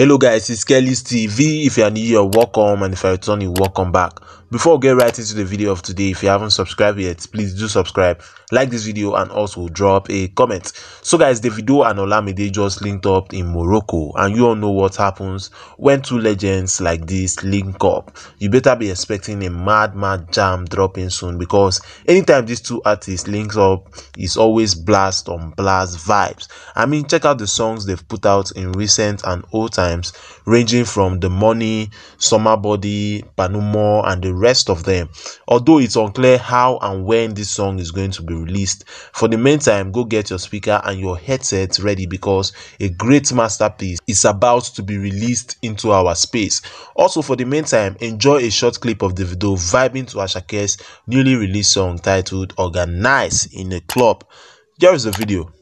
Hello guys, it's Kelly's TV. If you are new here, welcome and if you're returning, welcome back. Before we get right into the video of today, if you haven't subscribed yet, please do subscribe, like this video and also drop a comment. So guys, Davido and Olamide just linked up in Morocco and you all know what happens when two legends like this link up. You better be expecting a mad mad jam dropping soon because anytime these two artists links up, it's always blast on blast vibes. I mean, check out the songs they've put out in recent and old times, ranging from The Money, Summer Body, Panumo and the rest of them. Although it's unclear how and when this song is going to be released, for the meantime, go get your speaker and your headset ready because a great masterpiece is about to be released into our space. Also, for the meantime, enjoy a short clip of the video vibing to Asake's newly released song titled Organize in a Club. Here is the video.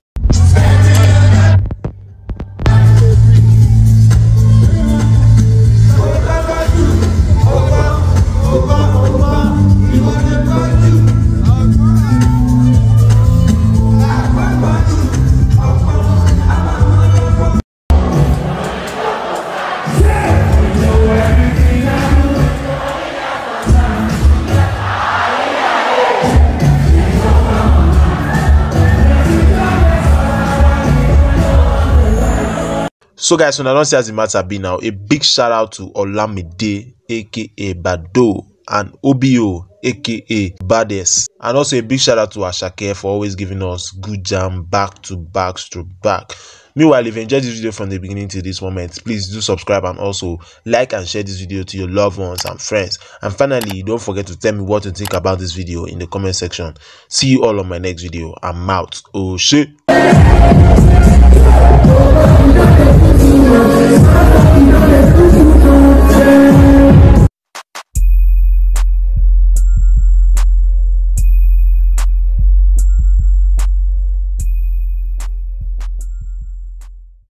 So guys, when I don't see as the matter be now, a big shout out to Olamide aka Bado and OBO aka Bades. And also a big shout out to Ashake for always giving us good jam back to back stroke back. Meanwhile, if you enjoyed this video from the beginning to this moment, please do subscribe and also like and share this video to your loved ones and friends. And finally, don't forget to tell me what you think about this video in the comment section. See you all on my next video. I'm out. Oh shit.